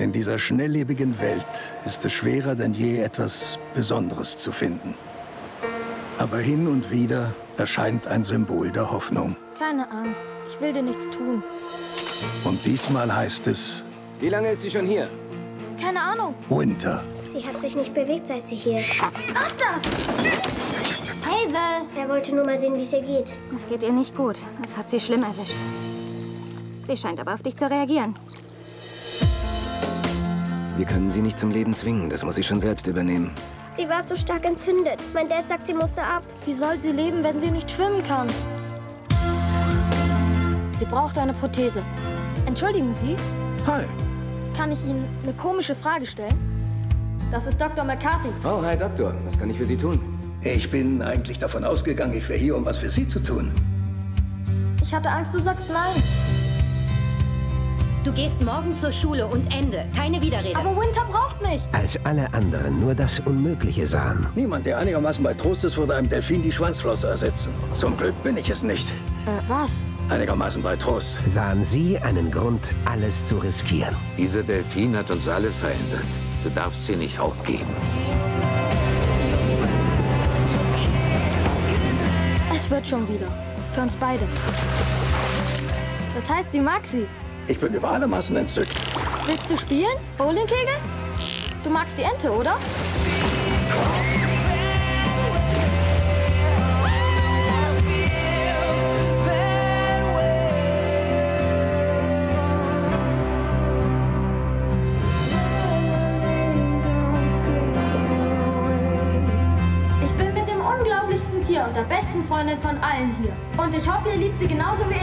In dieser schnelllebigen Welt ist es schwerer denn je, etwas Besonderes zu finden. Aber hin und wieder erscheint ein Symbol der Hoffnung. Keine Angst. Ich will dir nichts tun. Und diesmal heißt es Wie lange ist sie schon hier? Keine Ahnung. Winter. Sie hat sich nicht bewegt, seit sie hier ist. Lass das! Hazel! Er wollte nur mal sehen, wie es ihr geht. Es geht ihr nicht gut. Es hat sie schlimm erwischt. Sie scheint aber auf dich zu reagieren. Wir können sie nicht zum Leben zwingen. Das muss sie schon selbst übernehmen. Sie war zu stark entzündet. Mein Dad sagt, sie musste ab. Wie soll sie leben, wenn sie nicht schwimmen kann? Sie braucht eine Prothese. Entschuldigen Sie, Hi. kann ich Ihnen eine komische Frage stellen? Das ist Dr. McCarthy. Oh, hi Doktor. Was kann ich für Sie tun? Ich bin eigentlich davon ausgegangen, ich wäre hier, um was für Sie zu tun. Ich hatte Angst, du sagst nein. Du gehst morgen zur Schule und Ende. Keine Widerrede. Aber Winter braucht mich. Als alle anderen nur das Unmögliche sahen, Niemand, der einigermaßen bei Trost ist, würde einem Delfin die Schwanzflosse ersetzen. Zum Glück bin ich es nicht. Äh, was? Einigermaßen bei Trost. sahen sie einen Grund, alles zu riskieren. Dieser Delfin hat uns alle verändert. Du darfst sie nicht aufgeben. Es wird schon wieder. Für uns beide. Das heißt, sie mag sie. Ich bin über alle Maßen entzückt. Willst du spielen? Bowlingkegel? Du magst die Ente, oder? Ich bin mit dem unglaublichsten Tier und der besten Freundin von allen hier. Und ich hoffe, ihr liebt sie genauso wie ich.